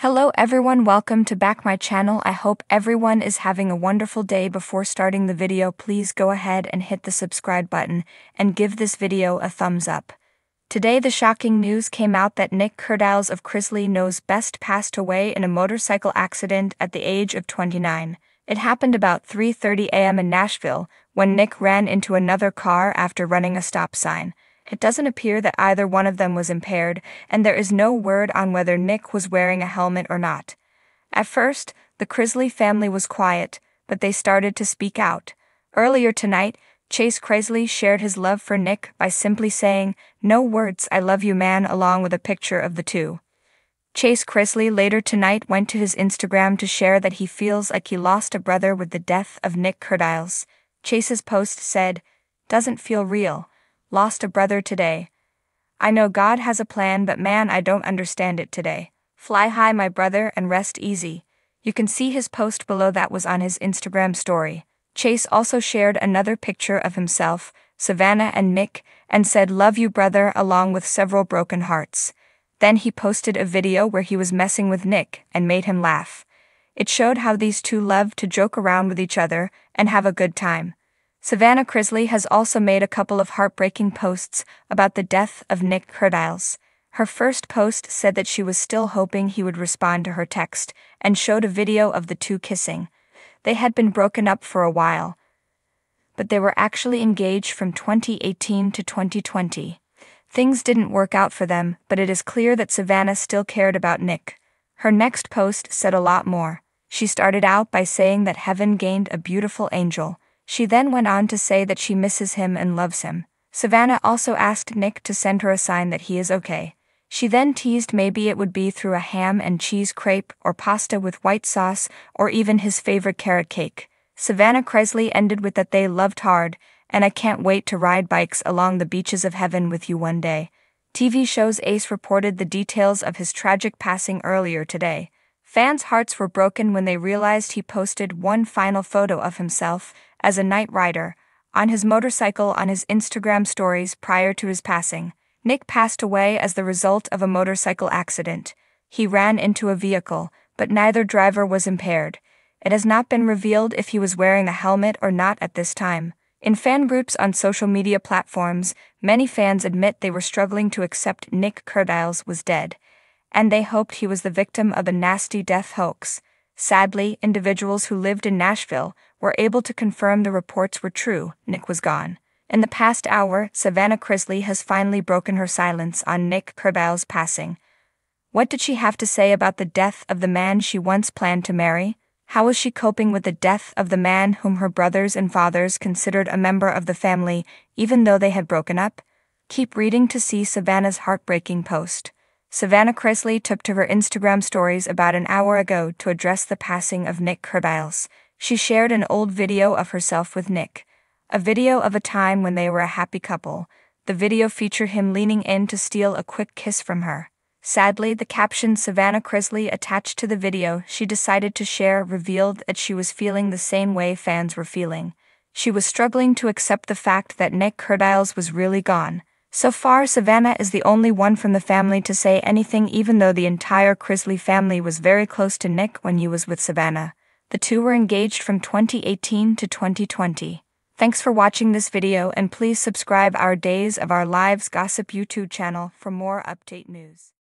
Hello everyone, welcome to back my channel. I hope everyone is having a wonderful day. Before starting the video, please go ahead and hit the subscribe button and give this video a thumbs up. Today the shocking news came out that Nic Kerdiles of Chrisley Knows Best passed away in a motorcycle accident at the age of 29. It happened about 3:30 a.m. in Nashville when Nic ran into another car after running a stop sign. It doesn't appear that either one of them was impaired, and there is no word on whether Nic was wearing a helmet or not. At first, the Chrisley family was quiet, but they started to speak out. Earlier tonight, Chase Chrisley shared his love for Nic by simply saying, No words, I love you, man, along with a picture of the two. Chase Chrisley later tonight went to his Instagram to share that he feels like he lost a brother with the death of Nic Kerdiles. Chase's post said, Doesn't feel real lost a brother today. I know God has a plan, but man, I don't understand it today. Fly high, my brother, and rest easy. You can see his post below that was on his Instagram story. Chase also shared another picture of himself, Savannah, and Nic, and said, Love you, brother, along with several broken hearts. Then he posted a video where he was messing with Nic and made him laugh. It showed how these two love to joke around with each other and have a good time. Savannah Chrisley has also made a couple of heartbreaking posts about the death of Nic Kerdiles. Her first post said that she was still hoping he would respond to her text and showed a video of the two kissing. They had been broken up for a while, but they were actually engaged from 2018 to 2020. Things didn't work out for them, but it is clear that Savannah still cared about Nic. Her next post said a lot more. She started out by saying that heaven gained a beautiful angel she then went on to say that she misses him and loves him. Savannah also asked Nic to send her a sign that he is okay. She then teased maybe it would be through a ham and cheese crepe or pasta with white sauce or even his favorite carrot cake. Savannah Chrisley ended with that they loved hard, and I can't wait to ride bikes along the beaches of heaven with you one day. TV Shows Ace reported the details of his tragic passing earlier today. Fans' hearts were broken when they realized he posted one final photo of himself as a night rider on his motorcycle on his Instagram stories prior to his passing. Nic passed away as the result of a motorcycle accident. He ran into a vehicle, but neither driver was impaired. It has not been revealed if he was wearing a helmet or not at this time. In fan groups on social media platforms, many fans admit they were struggling to accept Nic Kerdiles was dead, and they hoped he was the victim of a nasty death hoax. Sadly, individuals who lived in Nashville were able to confirm the reports were true, Nic was gone. In the past hour, Savannah Chrisley has finally broken her silence on Nic Kerdiles' passing. What did she have to say about the death of the man she once planned to marry? How was she coping with the death of the man whom her brothers and fathers considered a member of the family, even though they had broken up? Keep reading to see Savannah's heartbreaking post. Savannah Chrisley took to her Instagram stories about an hour ago to address the passing of Nic Kerdiles. She shared an old video of herself with Nic, a video of a time when they were a happy couple. The video featured him leaning in to steal a quick kiss from her. Sadly, the caption Savannah Chrisley attached to the video she decided to share revealed that she was feeling the same way fans were feeling. She was struggling to accept the fact that Nic Kerdiles was really gone. So far, Savannah is the only one from the family to say anything, even though the entire Chrisley family was very close to Nic when he was with Savannah. The two were engaged from 2018 to 2020. Thanks for watching this video and please subscribe our Days of Our Lives Gossip YouTube channel for more update news.